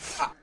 I,